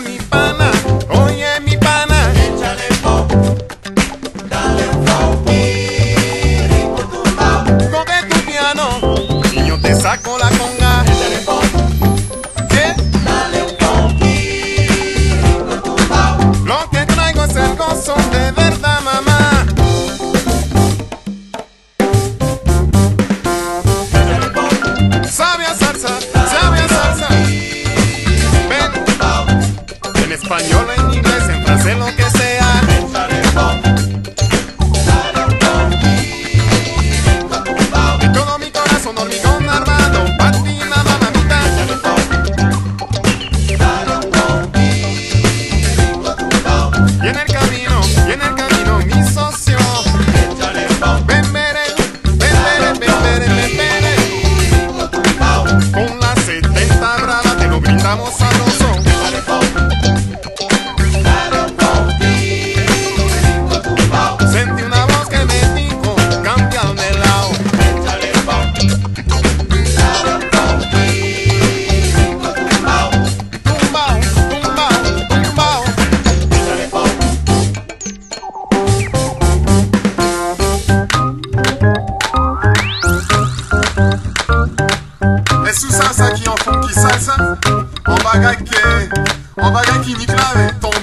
mi pana. de lo que sea. y Todo mi corazón hormigón armado, patina mamamita. Y en el camino, y en el camino, mi socio. Ven, veré, ven, veré, ven, veré, ven, veré. Con las 70 bradas te lo brindamos a los. On va gagner, on va gagner qui n'y ton